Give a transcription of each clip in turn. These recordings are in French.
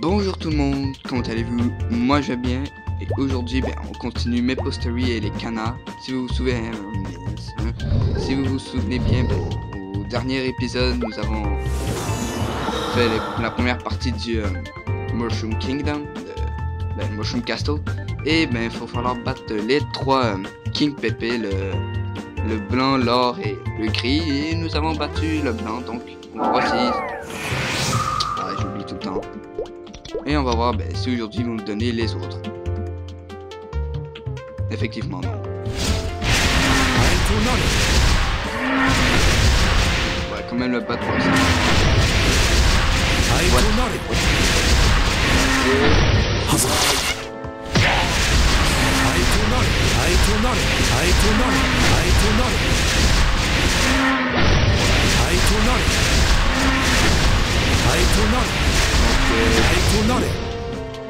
Bonjour tout le monde, comment allez-vous? Moi je vais bien et aujourd'hui ben, on continue mes posteries et les canards. Si vous vous souvenez, hein, si vous vous souvenez bien, ben, au dernier épisode nous avons fait la première partie du euh, Mushroom Kingdom, de, ben, Mushroom Castle, et ben il faut falloir battre les trois euh, King Pepe, le, blanc, l'or et le gris, et nous avons battu le blanc donc voici. Ah Et on va voir ben, si aujourd'hui vous nous donnez les autres. Effectivement, non. Quand même le battre pour ça.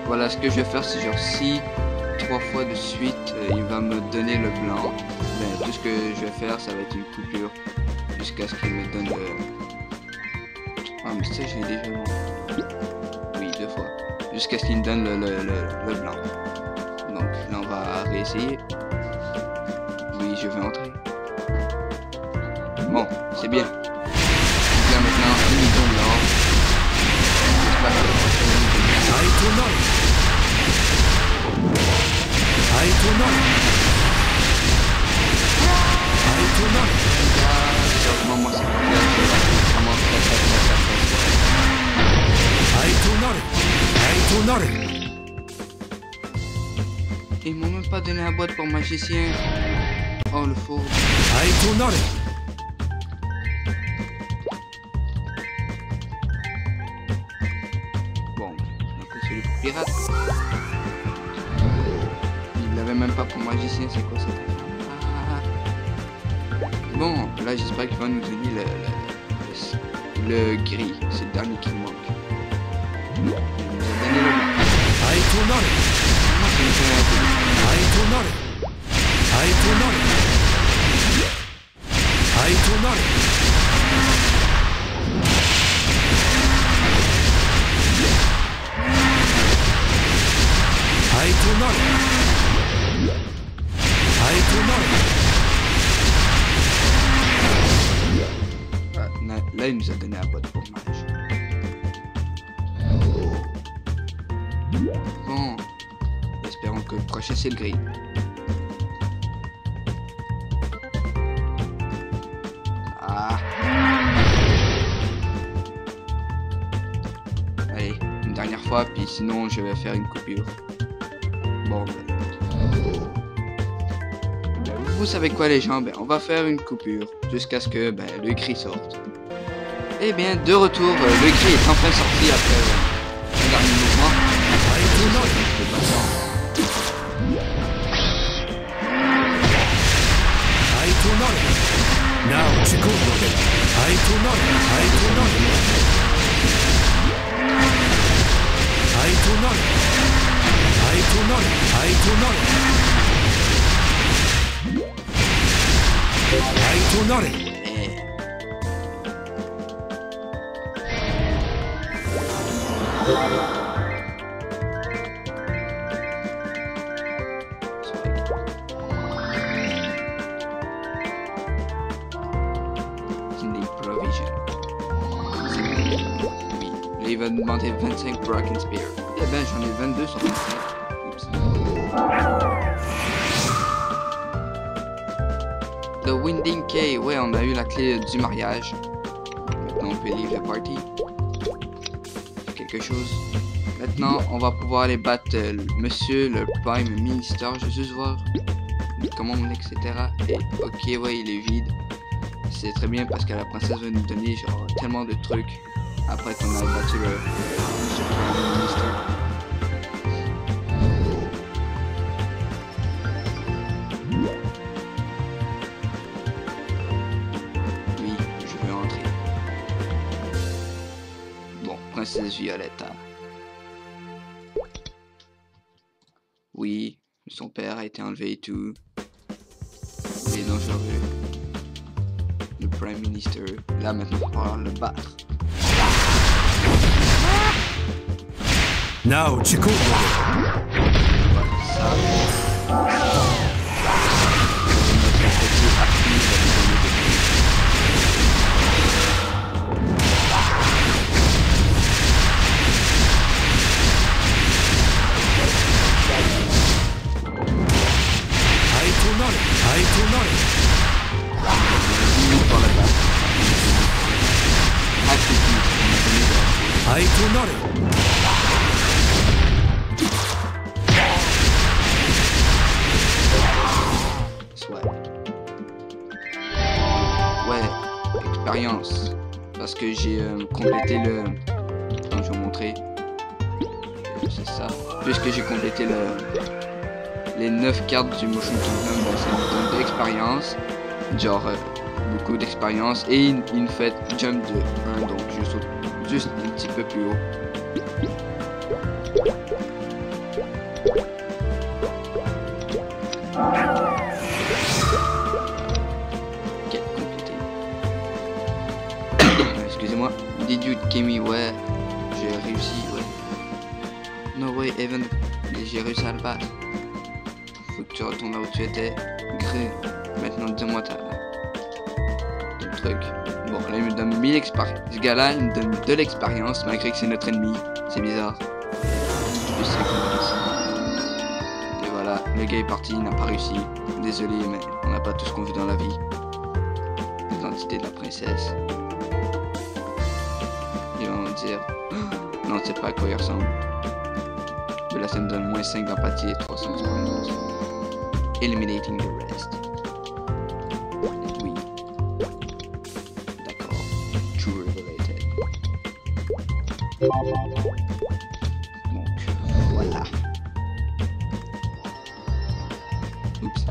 Voilà ce que je vais faire, c'est genre si trois fois de suite euh, il va me donner le blanc, ben, tout ce que je vais faire ça va être une coupure jusqu'à ce qu'il me donne le... Ah mais ça j'ai déjà Oui deux fois. Jusqu'à ce qu'il me donne le, le, le, blanc. Donc là on va réessayer. Oui je vais entrer. Bon, c'est bien. Ils m'ont même pas donné la boîte pour magicien. Oh le faux. Même pas pour magicien, c'est quoi ça Bon, là j'espère qu'il va nous donner le, gris, c'est le dernier qui manque. Il nous a donné le blanc. Moi, un peu. Ah, Là, il nous a donné la boîte de fromage. Bon, espérons que le prochain c'est le gris. Ah. Allez, une dernière fois, puis sinon je vais faire une coupure. Bon, ben. Vous savez quoi les gens, ben, on va faire une coupure jusqu'à ce que ben, le gris sorte. Eh bien, de retour, euh, le gris est enfin sorti après euh, dernier mouvement. Eh. C'est une provision. C'est bon. Oui. Là, il va nous demander 25 Broken Spear. Eh ben, j'en ai 22 sur 25. The Winding Key. Ouais, on a eu la clé du mariage. Maintenant, on peut leave the party. Quelque chose. Maintenant, on va pouvoir aller battre euh, monsieur, le Prime Minister. Je vais juste voir comment on etc. Et ok, ouais, il est vide. C'est très bien parce que la princesse va nous donner genre tellement de trucs après qu'on a battu le Prime Minister. Violetta. Oui, son père a été enlevé et tout. Il est dangereux. Le Prime Minister. Là maintenant, on va le battre. Now. Ça. Ouais, expérience. Parce que j'ai euh, complété le. Attends, je vais vous montrer. C'est ça. Puisque j'ai complété le. Les 9 cartes du Motion Kingdom, donc ça me donne de l'expérience. Genre, euh, beaucoup d'expérience. Et une, une fête jump de 1, donc juste un petit peu plus haut. Ok, complété. Excusez-moi. Did me ouais. J'ai réussi, ouais. No way, Evan. J'ai réussi à le battre. Faut que tu retournes là où tu étais. Gré. Maintenant, dis-moi ta... ton truc. Là, il me donne 1000 expériences. Ce gars-là, il me donne de l'expérience malgré que c'est notre ennemi. C'est bizarre. Et voilà, le gars est parti, il n'a pas réussi. Désolé, mais on n'a pas tout ce qu'on veut dans la vie. L'identité de la princesse. Ils vont dire Non, c'est pas à quoi il ressemble. Mais là, ça me donne moins 5 d'empathie et 300 d'expérience. Eliminating the rest. Donc, voilà. Oups.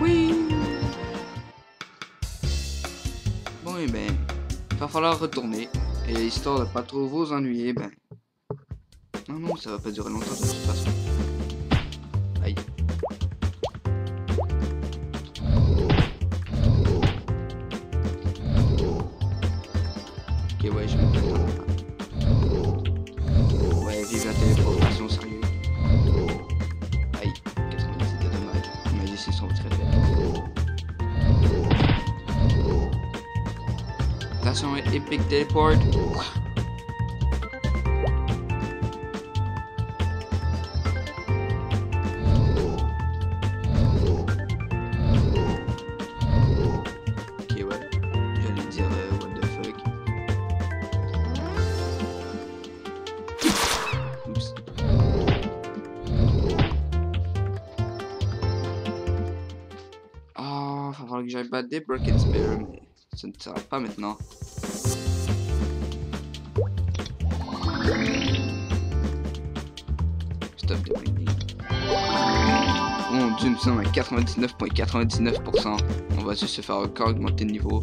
Oui. Bon, et ben, il va falloir retourner. Et histoire de pas trop vous ennuyer, ben. Non, non, ça va pas durer longtemps de toute façon. Ouais, je vais me mettre en- Ouais, vive la téléportation, sérieux. Aïe, 90, c'était dommage. Faibles. Attention, Epic Teleport. Falloir que j'aille battre des Broken Spear, mais ça ne sera pas maintenant. Stop bleeding. Mon dieu, nous sommes à 99.99%. On va juste se faire encore augmenter de niveau.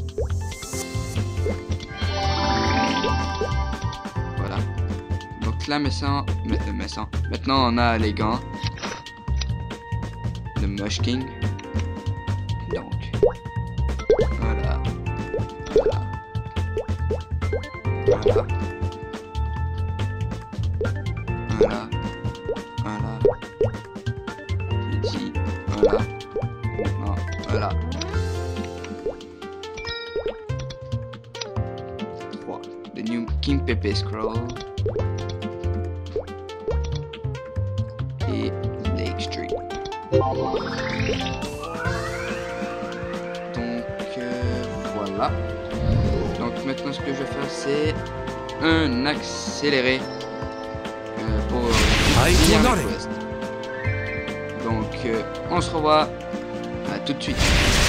Voilà. Donc là, maintenant, maintenant on a les gants. Le Mush King. Voilà. Voilà. Dit. Voilà. Non. Voilà. 3. The new King Pepe Scroll. Et Lake Street. Donc euh, voilà. Donc maintenant ce que je vais faire c'est un accéléré Donc euh, on se revoit. À tout de suite.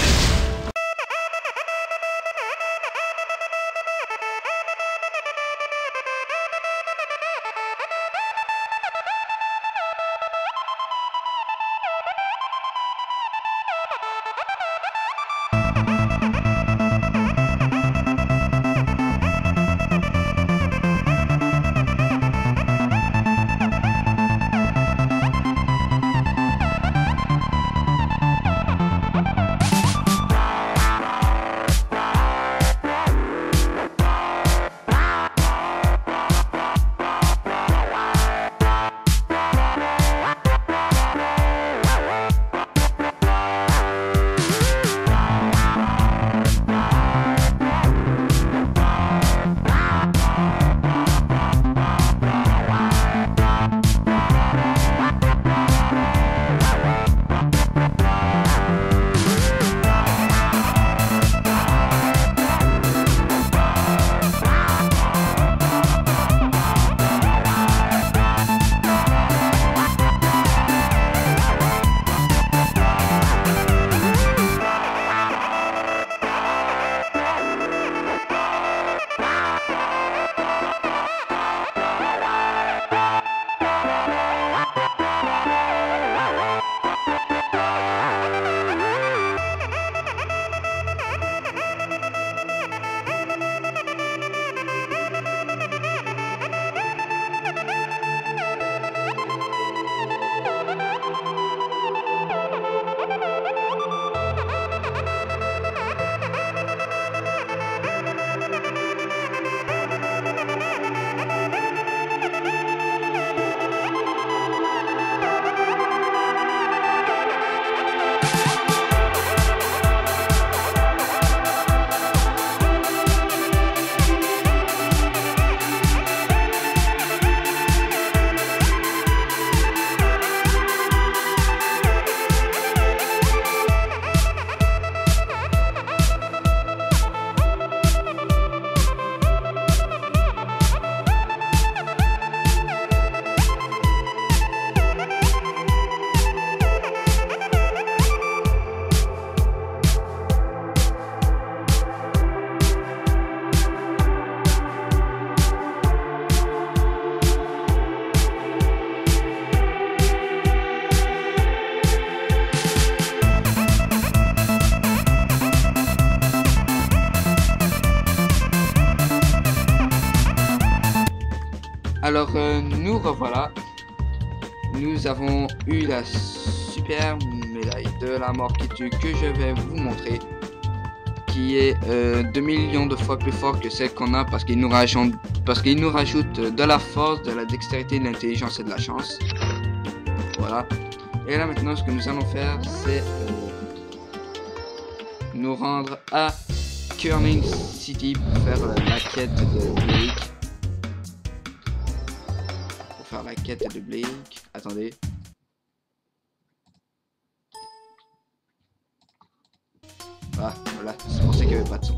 Alors, euh, nous revoilà. Nous avons eu la super médaille de la mort qui tue que je vais vous montrer. Qui est euh, 2 millions de fois plus fort que celle qu'on a parce qu'il nous, rajoute, de la force, de la dextérité, de l'intelligence et de la chance. Voilà. Et là maintenant, ce que nous allons faire, c'est euh, nous rendre à Kerning City pour faire euh, la quête de Blake. Quête de Blake. Attendez. Ah, voilà, c'est pour ça qu'il n'y avait pas de son.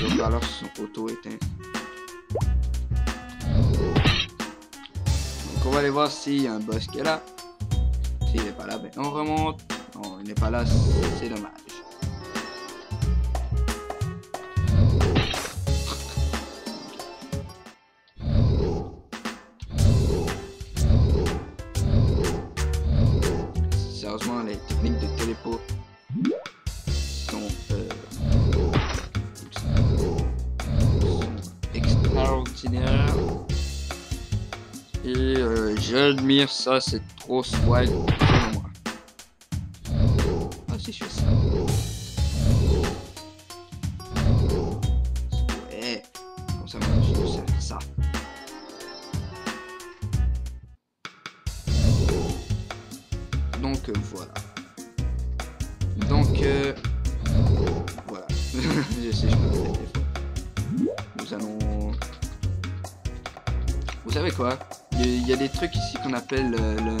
Les haut-parleurs sont auto-éteints. Donc on va aller voir s'il y a un boss qui est là. S'il n'est pas là, ben on remonte. Non, il n'est pas là, c'est dommage. J'admire ça, c'est trop swag. Donc voilà. Donc euh, voilà. je sais, je me. Nous allons. Vous savez quoi? Il y, a- des trucs ici qu'on appelle euh, le,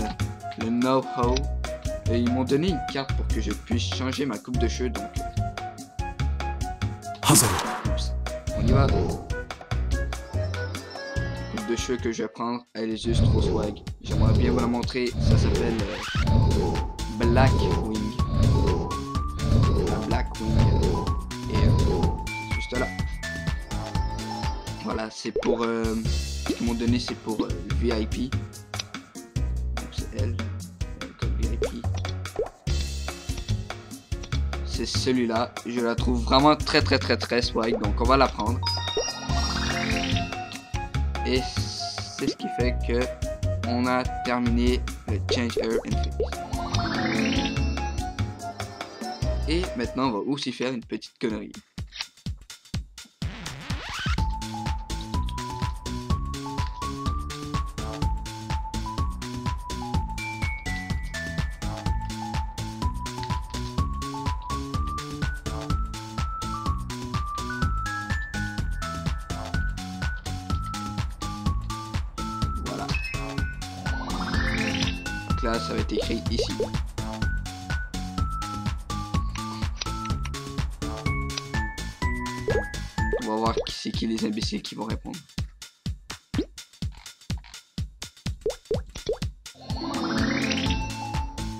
le know-how. Et ils m'ont donné une carte pour que je puisse changer ma coupe de cheveux, donc. Oups. On y va. Coupe de cheveux que je vais prendre, elle est juste trop swag. J'aimerais bien vous la montrer. Ça s'appelle euh, Black Wing. La Black Wing. Et euh, juste là. Voilà, c'est pour. Euh, m'ont donné, c'est pour euh, VIP. Donc c'est elle. C'est celui-là. Je la trouve vraiment très très très très swag. Donc on va la prendre. Et c'est ce qui fait que on a terminé le Change Air Interface. Et maintenant on va aussi faire une petite connerie. Ça va être écrit ici. On va voir qui c'est qui les imbéciles qui vont répondre.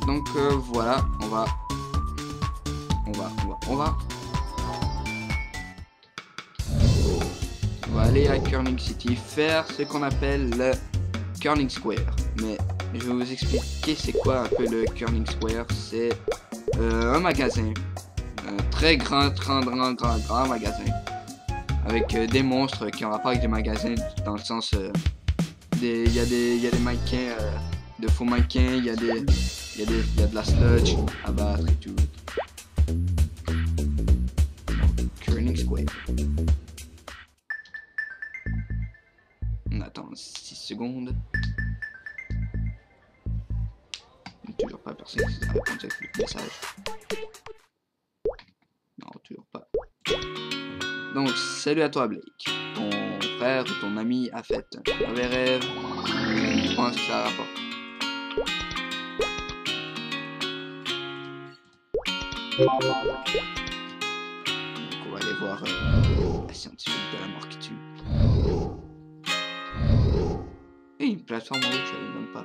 Donc euh, voilà, on va, on va, on va, on va. On va aller à Curling City faire ce qu'on appelle le Curling Square. Mais je vais vous expliquer c'est quoi un peu le Curling Square. C'est euh, un magasin. Un très grand, grand, grand, grand, grand magasin. Avec euh, des monstres qui ont rapport avec des magasins dans le sens... euh, Il y, des- il y a des mannequins, euh, de faux mannequins, il y, y, y a de la sludge à battre et tout. Curling Square. On attend 6 secondes. Toujours pas personne qui a avec le message. Non, toujours pas. Donc, salut à toi, Blake. Ton frère ou ton ami a fait un mauvais rêve. Je pense que ça rapporte. Donc, on va aller voir euh, la scientifique de la mort qui tue. Et une plateforme en haut, je savais même pas.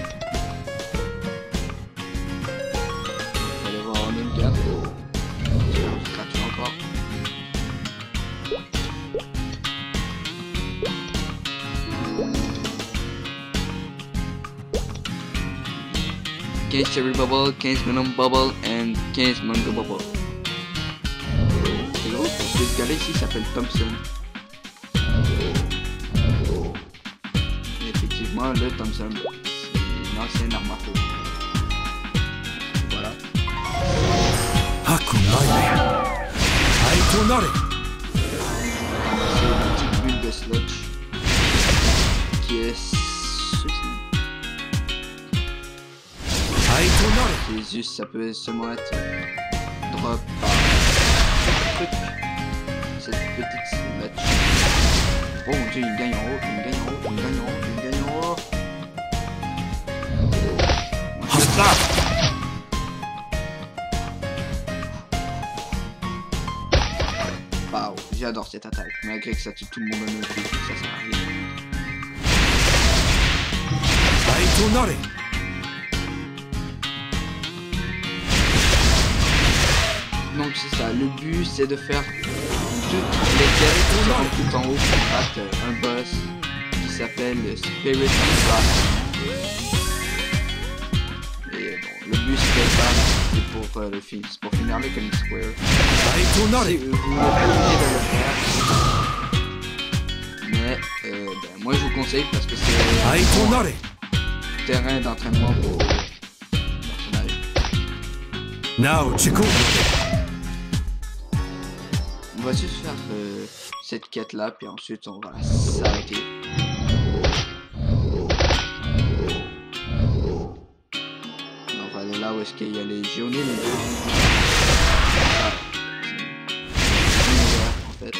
15 Cherry Bubble, 15 Venom Bubble, and 15 Mango Bubble. C'est gros parce que ce ici s'appelle Thompson. Et effectivement, le Thompson, c'est une ancienne arme à feu. Voilà. Hakunaime. Aitonare. C'est une petite bulle de sludge qui est C'est juste, ça peut seulement être drop par. Cette petite sludge. Oh mon dieu, il gagne en haut, il gagne en haut, il gagne en haut, il gagne en haut. C'est ça Waouh, j'adore cette attaque, malgré que ça tue tout le monde un coup, ça sert à rien. C'est ça, le but c'est de faire toutes les quêtes sont tout en haut pour battre un boss qui s'appelle le Spirit God. Et bon, le but c'est ça, c'est pour euh, le film, c'est pour finir le Cunning Square. Si vous n'êtes pas de le faire, mais euh, ben, moi je vous conseille parce que c'est Aitonare. terrain d'entraînement pour le personnage. Now, Chiku. On va juste faire euh, cette quête là, puis ensuite on va s'arrêter. On va aller là où est-ce qu'il y a les et les l'univers, en fait.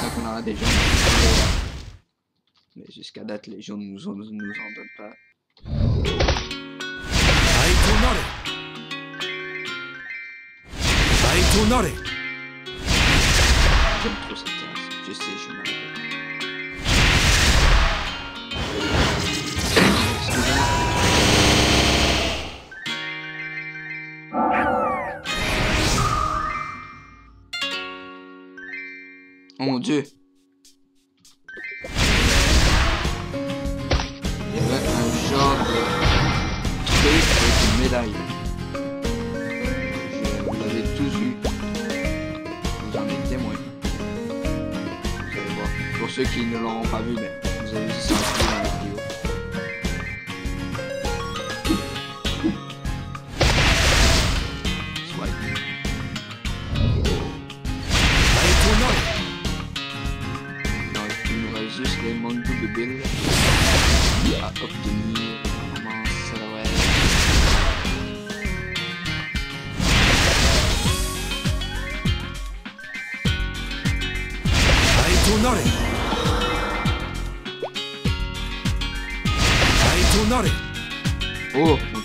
Quand on aura des là. Mais jusqu'à date, les jaunes nous nous en donnent pas. Rappelle. Excusez-moi. Oh mon dieu. Qui ne l'auront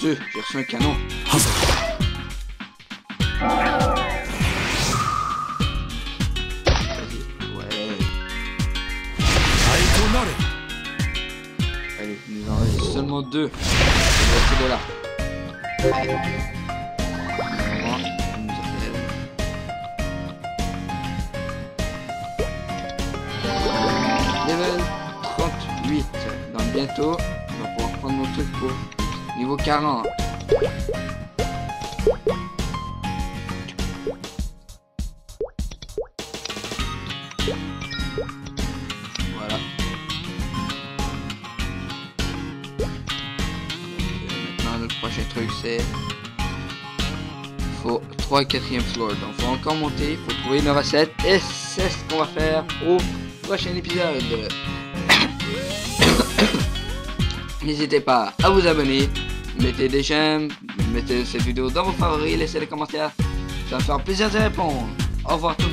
dieu, j'ai reçu un canon. Vas-y. Ouais. Allez, il nous en reste seulement deux. On va de là. Level 38. Donc bientôt, on va pouvoir prendre nos trucs pour niveau 40. Voilà. Maintenant, notre prochain truc, c'est... Faut 3 et 4 floor. Donc, faut encore monter, faut trouver une recette. Et c'est ce qu'on va faire au prochain épisode. N'hésitez pas à vous abonner, mettez des j'aime, mettez cette vidéo dans vos favoris, laissez des commentaires. Ça me faire plaisir de répondre. Au revoir tout le monde.